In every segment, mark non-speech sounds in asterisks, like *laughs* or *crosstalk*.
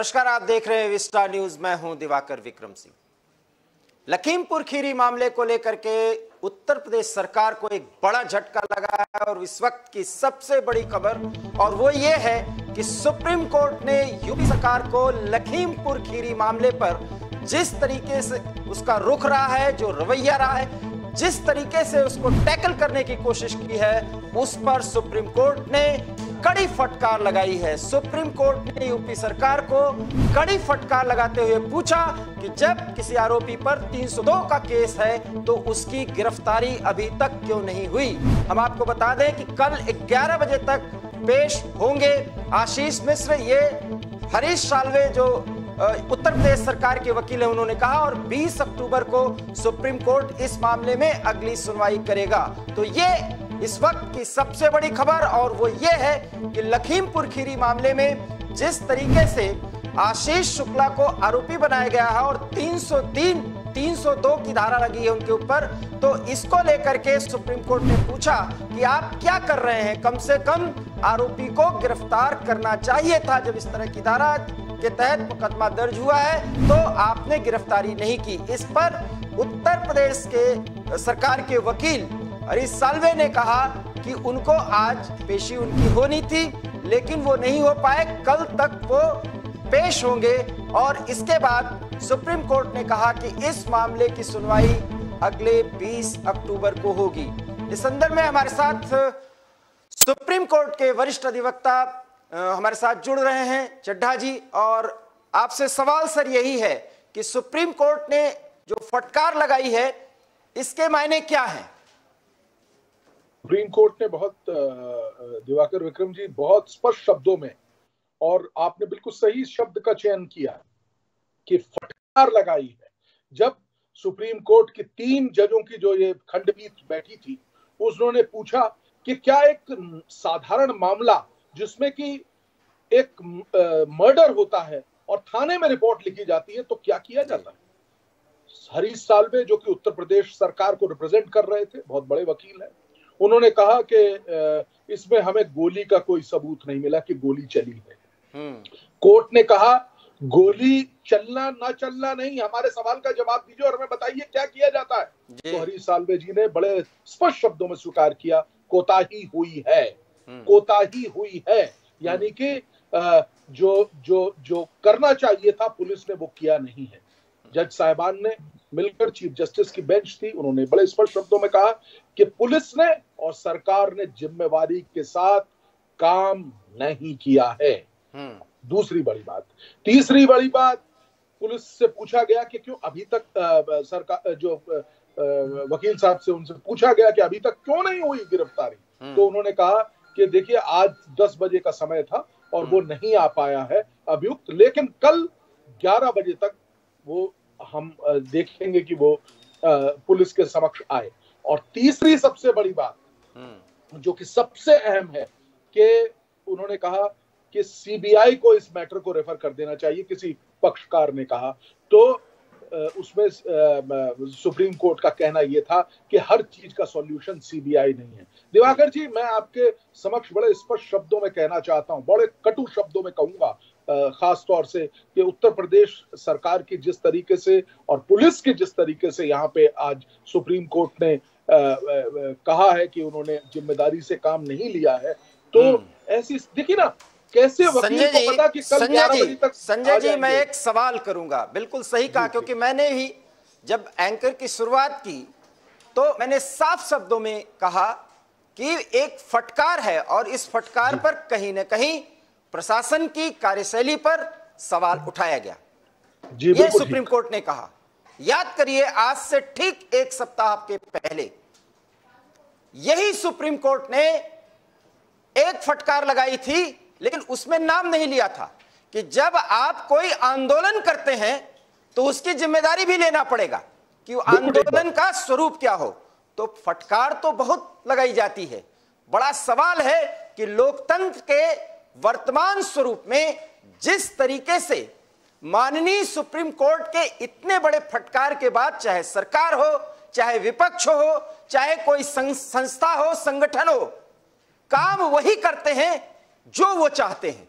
नमस्कार, आप देख रहे हैं विस्टा न्यूज़। मैं हूँ दिवाकर विक्रम सिंह लखीमपुर खीरी मामले को लेकर के उत्तर प्रदेश सरकार को एक बड़ा झटका लगा है और इस वक्त की सबसे बड़ी खबर, और वो ये है कि सुप्रीम कोर्ट ने यूपी सरकार को लखीमपुर खीरी मामले पर जिस तरीके से उसका रुख रहा है, जो रवैया रहा है, जिस तरीके से उसको टैकल करने की कोशिश की है, उस पर सुप्रीम कोर्ट ने कड़ी फटकार लगाई है। सुप्रीम कोर्ट ने यूपी सरकार को कड़ी फटकार लगाते हुए पूछा कि जब किसी आरोपी पर 302 का केस है तो उसकी गिरफ्तारी अभी तक क्यों नहीं हुई? हम आपको बता दें कि कल 11 बजे तक पेश होंगे। आशीष मिश्र, ये हरीश सालवे जो उत्तर प्रदेश सरकार के वकील है, उन्होंने कहा, और 20 अक्टूबर को सुप्रीम कोर्ट इस मामले में अगली सुनवाई करेगा। तो ये इस वक्त की सबसे बड़ी खबर, और वो ये है कि लखीमपुर खीरी मामले में जिस तरीके से आशीष शुक्ला को आरोपी बनाया गया है और 303 302 की धारा लगी है उनके ऊपर तो इसको लेकर के सुप्रीम कोर्ट ने पूछा कि आप क्या कर रहे हैं? कम से कम आरोपी को गिरफ़्तार करना चाहिए था जब इस तरह की धारा के तहत मुकदमा दर्ज हुआ है तो आपने गिरफ्तारी नहीं की। इस पर उत्तर प्रदेश के सरकार के वकील हरीश सालवे ने कहा कि उनको आज पेशी उनकी होनी थी, लेकिन वो नहीं हो पाए। कल तक वो पेश होंगे। और इसके बाद सुप्रीम कोर्ट ने कहा कि इस मामले की सुनवाई अगले 20 अक्टूबर को होगी। इस संदर्भ में हमारे साथ सुप्रीम कोर्ट के वरिष्ठ अधिवक्ता हमारे साथ जुड़ रहे हैं चड्ढा जी। और आपसे सवाल सर यही है कि सुप्रीम कोर्ट ने जो फटकार लगाई है, इसके मायने क्या है? सुप्रीम कोर्ट ने बहुत दिवाकर विक्रम जी बहुत स्पष्ट शब्दों में और आपने बिल्कुल सही शब्द का चयन किया कि फटकार लगाई है। जब सुप्रीम कोर्ट की तीन जजों की जो ये खंडपीठ बैठी थी उन्होंने पूछा कि क्या एक साधारण मामला जिसमें कि एक मर्डर होता है और थाने में रिपोर्ट लिखी जाती है तो क्या किया जाता है? हरीश सालवे जो कि उत्तर प्रदेश सरकार को रिप्रेजेंट कर रहे थे, बहुत बड़े वकील हैं। उन्होंने कहा कि इसमें हमें गोली का कोई सबूत नहीं मिला कि गोली चली है। हम्म। कोर्ट ने कहा गोली चलना ना चलना नहीं हमारे सवाल का जवाब दीजिए और हमें बताइए क्या किया जाता है। तो हरीश सालवे जी ने बड़े स्पष्ट शब्दों में स्वीकार किया कोताही हुई है। हम्म। कोताही हुई है। यानी कि जो जो जो करना चाहिए था पुलिस ने वो किया नहीं है। जज साहबान ने मिलकर चीफ जस्टिस की बेंच थी उन्होंने बड़े स्पष्ट शब्दों में कहा कि पुलिस ने और सरकार ने जिम्मेवारी के साथ काम नहीं किया है हम्म। दूसरी बड़ी बात तीसरी बड़ी बात पुलिस से पूछा गया कि क्यों अभी तक सरकार जो आ, वकील साहब से उनसे पूछा गया कि अभी तक क्यों नहीं हुई गिरफ्तारी हम्म। तो उन्होंने कहा कि देखिए आज 10 बजे का समय था और वो हम्म। नहीं आ पाया है अभियुक्त लेकिन कल 11 बजे तक वो हम देखेंगे कि वो पुलिस के समक्ष आए और तीसरी सबसे बड़ी बात हम्म। जो कि सबसे अहम है कि उन्होंने कहा कि सीबीआई को इस मैटर को रेफर कर देना चाहिए किसी पक्षकार ने कहा। तो उसमें सुप्रीम कोर्ट का कहना यह था कि हर चीज़ का सॉल्यूशन सीबीआई नहीं है। दिवाकर जी मैं आपके समक्ष बड़े स्पष्ट शब्दों में कहना चाहता हूँ बड़े कटु शब्दों में कहूँगा। खास तौर से कि उत्तर प्रदेश सरकार की जिस तरीके से और पुलिस की जिस तरीके से यहाँ पे आज सुप्रीम कोर्ट ने कहा है कि उन्होंने ज़िम्मेदारी से काम नहीं लिया है तो हम्म। ऐसी देखिए ना कैसे वकील को पता कि कल संजय जी तक संजय जी मैं एक सवाल करूँगा बिल्कुल सही कहा क्योंकि मैंने ही जब एंकर की शुरुआत की तो मैंने साफ़ शब्दों में कहा कि एक फटकार है और इस फटकार पर कहीं ना कहीं प्रशासन की कार्यशैली पर सवाल उठाया गया। जी ये सुप्रीम कोर्ट ने कहा। याद करिए आज से ठीक एक सप्ताह के पहले यही सुप्रीम कोर्ट ने एक फटकार लगाई थी लेकिन उसमें नाम नहीं लिया था कि जब आप कोई आंदोलन करते हैं तो उसकी ज़िम्मेदारी भी लेना पड़ेगा कि आंदोलन का स्वरूप क्या हो। तो फटकार तो बहुत लगाई जाती है। बड़ा सवाल है कि लोकतंत्र के वर्तमान स्वरूप में जिस तरीके से माननीय सुप्रीम कोर्ट के इतने बड़े फटकार के बाद चाहे सरकार हो चाहे विपक्ष हो चाहे कोई संस्था हो संगठन हो काम वही करते हैं जो वो चाहते हैं।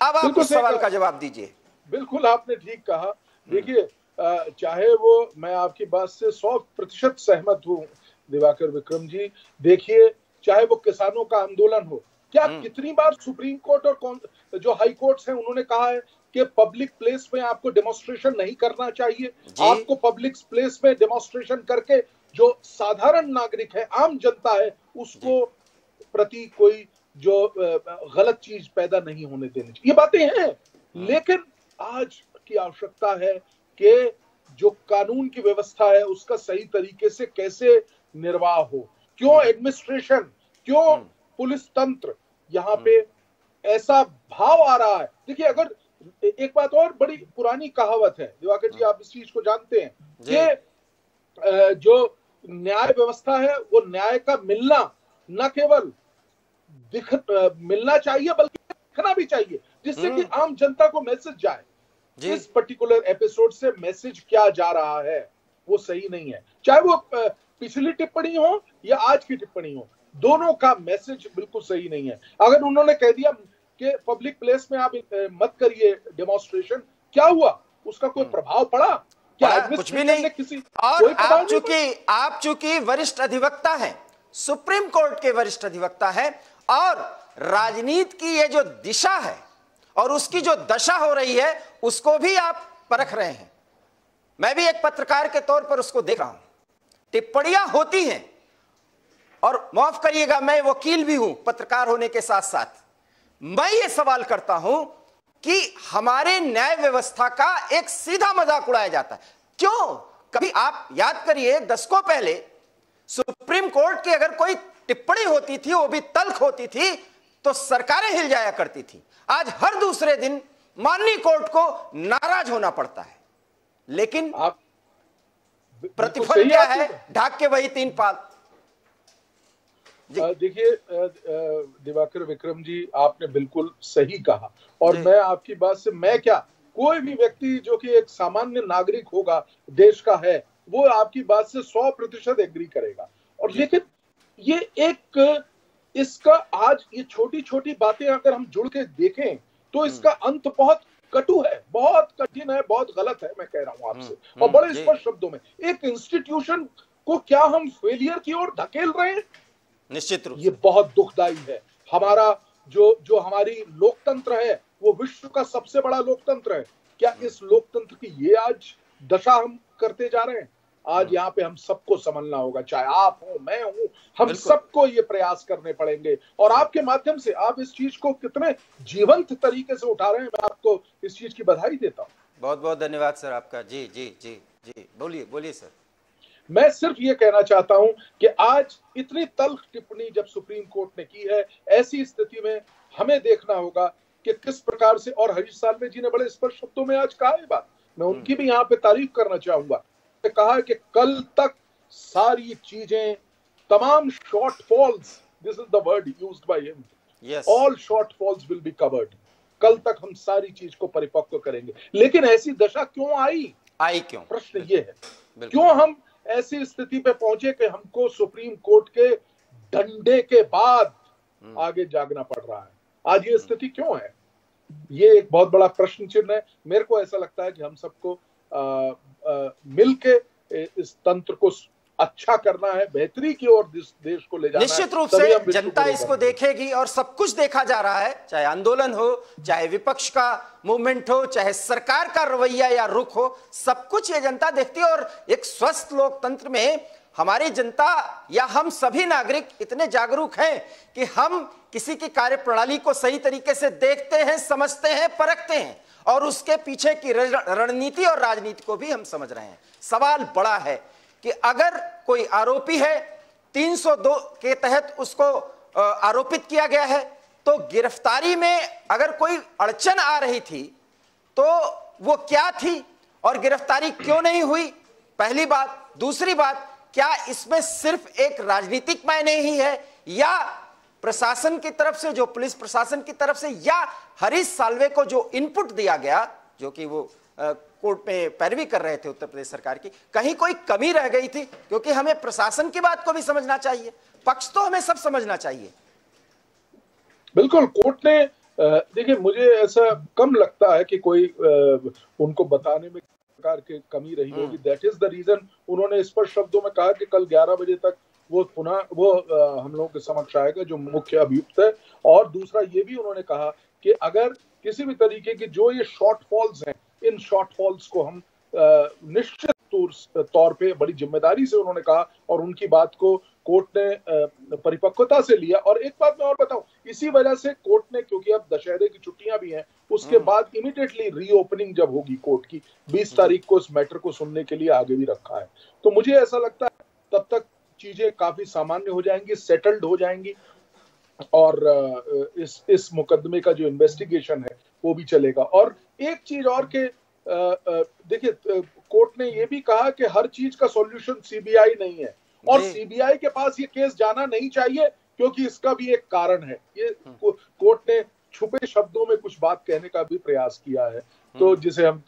अब आप सही सवाल का जवाब दीजिए। बिल्कुल आपने ठीक कहा। देखिए चाहे वो मैं आपकी बात से सौ प्रतिशत सहमत हूँ दिवाकर विक्रम जी। देखिए चाहे वो किसानों का आंदोलन हो क्या कितनी बार सुप्रीम कोर्ट और कौन जो हाई कोर्ट्स हैं उन्होंने कहा है कि पब्लिक प्लेस में आपको डेमोन्स्ट्रेशन नहीं करना चाहिए। आपको पब्लिक प्लेस में डेमोन्स्ट्रेशन करके जो साधारण नागरिक है आम जनता है उसको प्रति कोई जो गलत चीज़ पैदा नहीं होने देनी चाहिए। ये बातें हैं। लेकिन आज की आवश्यकता है कि जो कानून की व्यवस्था है उसका सही तरीके से कैसे निर्वाह हो। क्यों एडमिनिस्ट्रेशन क्यों पुलिस तंत्र? यहाँ पे ऐसा भाव आ रहा है। देखिए अगर एक बात और बड़ी पुरानी कहावत है दिवाकर जी आप इस चीज़ को जानते हैं। कि जो न्याय व्यवस्था है वो न्याय का मिलना न केवल दिख मिलना चाहिए बल्कि दिखना भी चाहिए जिससे कि आम जनता को मैसेज जाए। इस पर्टिकुलर एपिसोड से मैसेज क्या जा रहा है वो सही नहीं है। चाहे वो पिछली टिप्पणी हो या आज की टिप्पणी हो दोनों का मैसेज बिल्कुल सही नहीं है। अगर उन्होंने कह दिया कि पब्लिक प्लेस में आप मत करिए डेमोन्स्ट्रेशन क्या हुआ? उसका कोई प्रभाव पड़ा? क्या कुछ भी नहीं। किसी और आप चूँकि आप चूँकि वरिष्ठ अधिवक्ता हैं सुप्रीम कोर्ट के वरिष्ठ अधिवक्ता हैं और राजनीति की ये जो दिशा है और उसकी जो दशा हो रही है उसको भी आप परख रहे हैं। मैं भी एक पत्रकार के तौर पर उसको देख रहा हूँ। टिप्पणियाँ होती हैं और माफ़ करिएगा मैं वकील भी हूँ पत्रकार होने के साथ साथ। मैं ये सवाल करता हूँ कि हमारे न्याय व्यवस्था का एक सीधा मज़ाक उड़ाया जाता है। क्यों? कभी आप याद करिए दशकों पहले सुप्रीम कोर्ट की अगर कोई टिप्पणी होती थी वो भी तल्ख होती थी तो सरकारें हिल जाया करती थी। आज हर दूसरे दिन माननीय कोर्ट को नाराज़ होना पड़ता है। लेकिन आप प्रतिफल क्या है? ढाक के वही तीन पाल देखिए दिवाकर विक्रम जी आपने बिल्कुल सही कहा। और मैं आपकी बात से मैं क्या कोई भी व्यक्ति जो कि एक सामान्य नागरिक होगा देश का है वो आपकी बात से सौ प्रतिशत एग्री करेगा। और लेकिन ये एक इसका आज ये छोटी छोटी बातें अगर हम जुड़ के देखें तो इसका अंत बहुत कटु है बहुत कठिन है बहुत गलत है मैं कह रहा हूँ आपसे। और हम्म, बड़े स्पष्ट शब्दों में एक इंस्टीट्यूशन को क्या हम फेलियर की ओर धकेल रहे हैं? निश्चित रूप ये बहुत दुखदाई है। हमारा जो जो हमारी लोकतंत्र है वो विश्व का सबसे बड़ा लोकतंत्र है। क्या इस लोकतंत्र की ये आज दशा हम करते जा रहे हैं? आज यहाँ पे हम सबको समझना होगा चाहे आप हो मैं हूँ हम सबको ये प्रयास करने पड़ेंगे। और आपके माध्यम से आप इस चीज़ को कितने जीवंत तरीके से उठा रहे हैं मैं आपको इस चीज़ की बधाई देता हूँ। बहुत बहुत धन्यवाद सर आपका। जी जी जी जी। बोलिए बोलिए सर। मैं सिर्फ़ ये कहना चाहता हूँ कि आज इतनी तल्ख टिप्पणी जब सुप्रीम कोर्ट ने की है ऐसी स्थिति में हमें देखना होगा कि किस प्रकार से और हरीश सालवे जी ने बड़े स्पष्ट शब्दों में आज कहा है बात। मैं उनकी भी यहाँ पे तारीफ़ करना चाहूँगा। कहा कि कल तक सारी चीज़ें तमाम shortfalls this is the word used by him all shortfalls will be covered कल तक हम सारी चीज़ को परिपक्व करेंगे। लेकिन ऐसी दशा क्यों आई? आई क्यों? प्रश्न ये है। क्यों हम ऐसी स्थिति पे पहुँचे कि हमको सुप्रीम कोर्ट के डंडे के बाद आगे जागना पड़ रहा है। आज ये स्थिति क्यों है? ये एक बहुत बड़ा प्रश्न चिन्ह है। मेरे को ऐसा लगता है कि हम सबको मिलके इस तंत्र को अच्छा करना है बेहतरी की ओर देश को ले जाना निश्चित रूप से जनता इसको देखेगी और सब कुछ देखा जा रहा है चाहे आंदोलन हो चाहे विपक्ष का मूवमेंट हो चाहे सरकार का रवैया या रुख हो सब कुछ ये जनता देखती है और एक स्वस्थ लोकतंत्र में हमारी जनता या हम सभी नागरिक इतने जागरूक हैं कि हम किसी की कार्य प्रणाली को सही तरीके से देखते हैं समझते हैं परखते हैं और उसके पीछे की रणनीति और राजनीति को भी हम समझ रहे हैं। सवाल बड़ा है कि अगर कोई आरोपी है 302 के तहत उसको आरोपित किया गया है तो गिरफ्तारी में अगर कोई अड़चन आ रही थी तो वो क्या थी और गिरफ्तारी क्यों नहीं हुई? पहली बात। दूसरी बात, क्या इसमें सिर्फ़ एक राजनीतिक मायने ही है या प्रशासन की तरफ़ से, जो पुलिस प्रशासन की तरफ़ से, या हरीश साल्वे को जो इनपुट दिया गया, जो कि वो कोर्ट में पैरवी कर रहे थे उत्तर प्रदेश सरकार की कहीं कोई कमी रह गई थी? क्योंकि हमें प्रशासन की बात को भी समझना चाहिए पक्ष तो हमें सब समझना चाहिए। बिल्कुल कोर्ट ने देखिए मुझे ऐसा कम लगता है कि कोई उनको बताने में प्रकार की कमी रही होगी। दैट इज़ द रीजन उन्होंने स्पष्ट शब्दों में कहा कि कल 11 बजे तक वो पुनः वो हम लोगों के समक्ष आएगा जो मुख्य अभियुक्त है। और दूसरा ये भी उन्होंने कहा कि अगर किसी भी तरीके के जो ये शॉर्टफॉल्स हैं इन शॉर्ट शॉर्टफॉल्स को हम निश्चित तौर पे बड़ी ज़िम्मेदारी से उन्होंने कहा और उनकी बात को कोर्ट ने परिपक्वता से लिया। और एक बात मैं और बताऊँ इसी वजह से कोर्ट ने क्योंकि अब दशहरे की छुट्टियाँ भी हैं उसके हम्म। बाद इमीडिएटली रीओपनिंग जब होगी कोर्ट की 20 तारीख को इस मैटर को सुनने के लिए आगे भी रखा है। तो मुझे ऐसा लगता है तब तक चीज़ें काफ़ी सामान्य हो जाएँगी सेटल्ड हो जाएँगी। और इस इस मुकदमे का जो इन्वेस्टिगेशन है वो भी चलेगा। और एक चीज़ और के देखिए कोर्ट ने ये भी कहा कि हर चीज़ का सॉल्यूशन सीबीआई नहीं है। और सीबीआई के पास ये केस जाना नहीं चाहिए क्योंकि इसका भी एक कारण है। ये हम्म। कोर्ट ने छुपे शब्दों में कुछ बात कहने का भी प्रयास किया है। तो हम्म। जिसे हम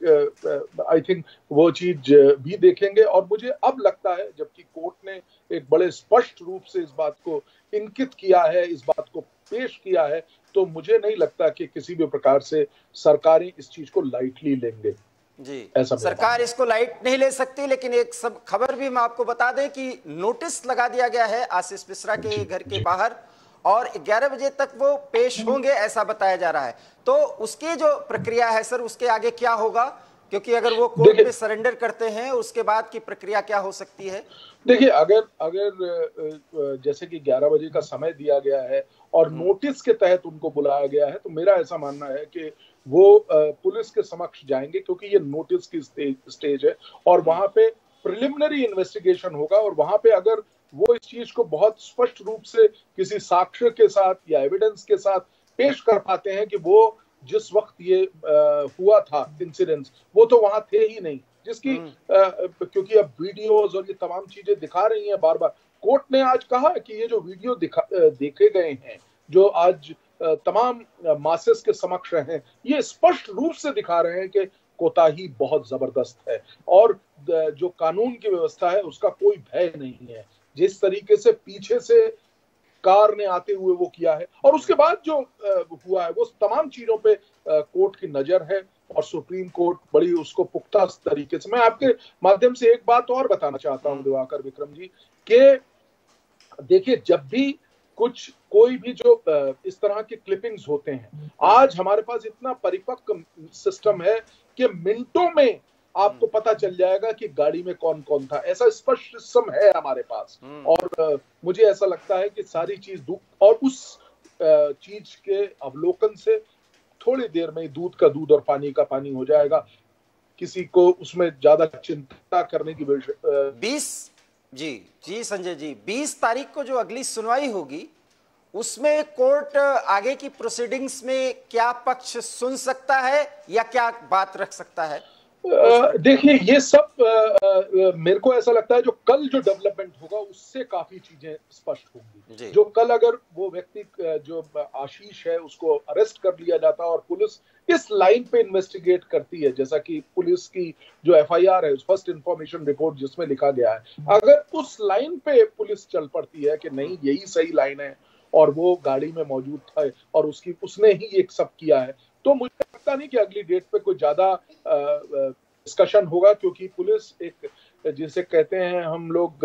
आई थिंक वो चीज़ भी देखेंगे। और मुझे अब लगता है जबकि कोर्ट ने एक बड़े स्पष्ट रूप से इस बात को इंकित किया है इस बात को पेश किया है तो मुझे नहीं लगता कि किसी भी प्रकार से सरकारें इस चीज़ को लाइटली लेंगे। जी। ऐसा सरकार इसको लाइट नहीं ले सकती लेकिन एक सब खबर भी हम आपको बता दें कि नोटिस लगा दिया गया है आशीष मिश्रा के घर के बाहर और 11 बजे तक वो पेश होंगे ऐसा बताया जा रहा है। तो उसकी जो प्रक्रिया है सर उसके आगे क्या होगा? क्योंकि अगर वो कोर्ट में सरेंडर करते हैं उसके बाद की प्रक्रिया क्या हो सकती है देखिए अगर अगर जैसे कि 11 बजे का समय दिया गया है और हम्म। नोटिस के तहत उनको बुलाया गया है तो मेरा ऐसा मानना है कि वो पुलिस के समक्ष जाएँगे क्योंकि ये नोटिस की स्टेज, स्टेज है और हम्म। वहाँ पे प्रिलिमिनरी इन्वेस्टिगेशन होगा और वहाँ पे अगर वो इस चीज़ को बहुत स्पष्ट रूप से किसी साक्ष्य के साथ या एविडेंस के साथ पेश कर पाते हैं कि वो जिस वक्त ये आ, हुआ था इंसिडेंस वो तो वहाँ थे ही नहीं। जिसकी आ, हम्म। क्योंकि अब वीडियोस और ये तमाम चीज़ें दिखा रही हैं बार बार कोर्ट ने आज कहा कि ये जो वीडियो दिखा देखे गए हैं जो आज तमाम मासेस के समक्ष हैं ये स्पष्ट रूप से दिखा रहे हैं कि कोताही बहुत ज़बरदस्त है और जो कानून की व्यवस्था है उसका कोई भय नहीं है। जिस तरीके से पीछे से कार ने आते हुए वो किया है। और उसके बाद जो हुआ है, वो तमाम चीज़ों पे कोर्ट की नज़र है और सुप्रीम कोर्ट बड़ी उसको पुख्ता तरीके से, मैं आपके माध्यम से एक बात और बताना चाहता हूँ, दिवाकर विक्रम जी, के देखिए, जब भी कुछ, कोई भी जो इस तरह के क्लिपिंग्स होते हैं, आज हमारे पास इतना परिपक्व सिस्टम है कि मिनटों में आपको पता चल जाएगा कि गाड़ी में कौन कौन था। ऐसा स्पष्ट सिस्टम है हमारे पास। हम्म। और मुझे ऐसा लगता है कि सारी चीज़ और उस चीज़ के अवलोकन से थोड़ी देर में दूध का दूध और पानी का पानी हो जाएगा। किसी को उसमें ज़्यादा चिंता करने की बीस जी जी संजय जी 20 तारीख को जो अगली सुनवाई होगी उसमें कोर्ट आगे की प्रोसीडिंग्स में क्या पक्ष सुन सकता है या क्या बात रख सकता है? देखिए ये सब आ, मेरे को ऐसा लगता है जो कल जो डेवलपमेंट होगा उससे काफ़ी चीज़ें स्पष्ट होंगी। जो। कल अगर वो व्यक्ति जो आशीष है उसको अरेस्ट कर लिया जाता और पुलिस इस लाइन पे इन्वेस्टिगेट करती है जैसा कि पुलिस की जो एफआईआर है फ़र्स्ट इंफॉर्मेशन रिपोर्ट जिसमें लिखा गया है। अगर उस लाइन पे पुलिस चल पड़ती है कि नहीं यही सही लाइन है और वो गाड़ी में मौजूद था और उसकी उसने ही एक सब किया है तो मुझे लगता नहीं कि अगली डेट पे कोई ज़्यादा डिस्कशन होगा क्योंकि पुलिस एक जिसे कहते हैं हम लोग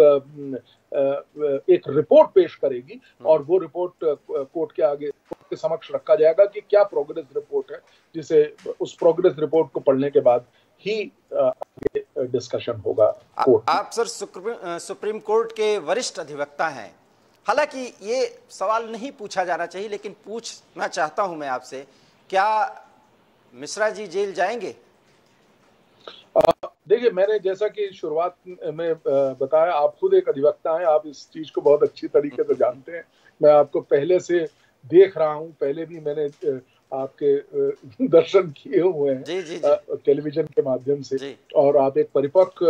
एक रिपोर्ट पेश करेगी हम्म। और वो रिपोर्ट कोर्ट के आगे कोर्ट के समक्ष रखा जाएगा कि क्या प्रोग्रेस रिपोर्ट है जिसे उस प्रोग्रेस रिपोर्ट को पढ़ने के बाद ही आगे डिस्कशन होगा कोर्ट आप सर सुप्रीम कोर्ट के वरिष्ठ अधिवक्ता हैं हालाँकि ये सवाल नहीं पूछा जाना चाहिए लेकिन पूछना चाहता हूँ मैं आपसे क्या मिश्रा जी जेल जाएँगे? देखिए मैंने जैसा कि शुरुआत में बताया आप खुद एक अधिवक्ता हैं आप इस चीज़ को बहुत अच्छी तरीके से जानते हैं। मैं आपको पहले से देख रहा हूँ पहले भी मैंने आपके *laughs* दर्शन किए हुए हैं टेलीविज़न के माध्यम से। और आप एक परिपक्व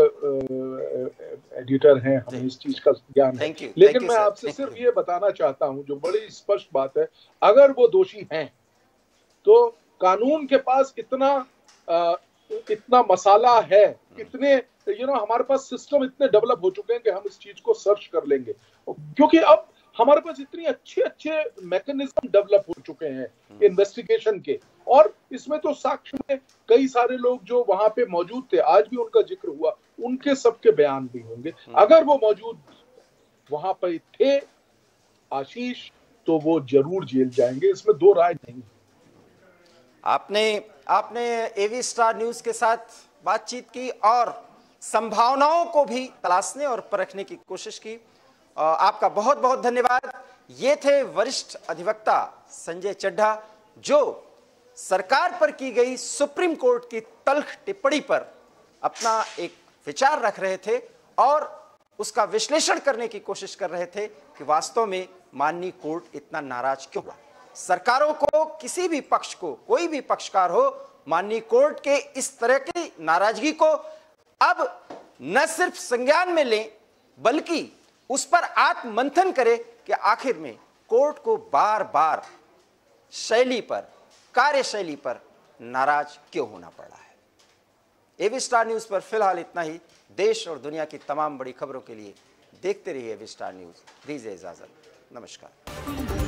एडिटर हैं हमें इस चीज़ का ज्ञान है। लेकिन मैं आपसे सिर्फ़ ये बताना चाहता हूँ जो बड़ी स्पष्ट बात है अगर वो दोषी हैं तो कानून के पास इतना इतना मसाला है इतने यू नो हमारे पास सिस्टम इतने डेवलप हो चुके हैं कि हम इस चीज़ को सर्च कर लेंगे। क्योंकि अब हमारे पास इतनी अच्छे अच्छे मैकेनिज्म डेवलप हो चुके हैं इन्वेस्टिगेशन के। और इसमें तो साक्ष्य में कई सारे लोग जो वहाँ पे मौजूद थे आज भी उनका ज़िक्र हुआ उनके सबके बयान भी होंगे। अगर वो मौजूद वहाँ पर थे आशीष तो वो ज़रूर जेल जाएँगे। इसमें दो राय नहीं आपने आपने एवी स्टार न्यूज़ के साथ बातचीत की और संभावनाओं को भी तलाशने और परखने की कोशिश की। आपका बहुत बहुत धन्यवाद। ये थे वरिष्ठ अधिवक्ता संजय चड्ढा, जो सरकार पर की गई सुप्रीम कोर्ट की तल्ख टिप्पणी पर अपना एक विचार रख रहे थे और उसका विश्लेषण करने की कोशिश कर रहे थे कि वास्तव में माननीय कोर्ट इतना नाराज़ क्यों हुआ। सरकारों को, किसी भी पक्ष को, कोई भी पक्षकार हो, माननीय कोर्ट के इस तरह की नाराज़गी को अब न सिर्फ़ संज्ञान में लें, बल्कि उस पर आत्ममंथन करें कि आखिर में कोर्ट को बार बार शैली पर, कार्यशैली पर नाराज़ क्यों होना पड़ा है? एवी स्टार न्यूज़ पर फ़िलहाल इतना ही। देश और दुनिया की तमाम बड़ी खबरों के लिए देखते रहिए एवी स्टार न्यूज़। दीजिए इजाज़त। नमस्कार।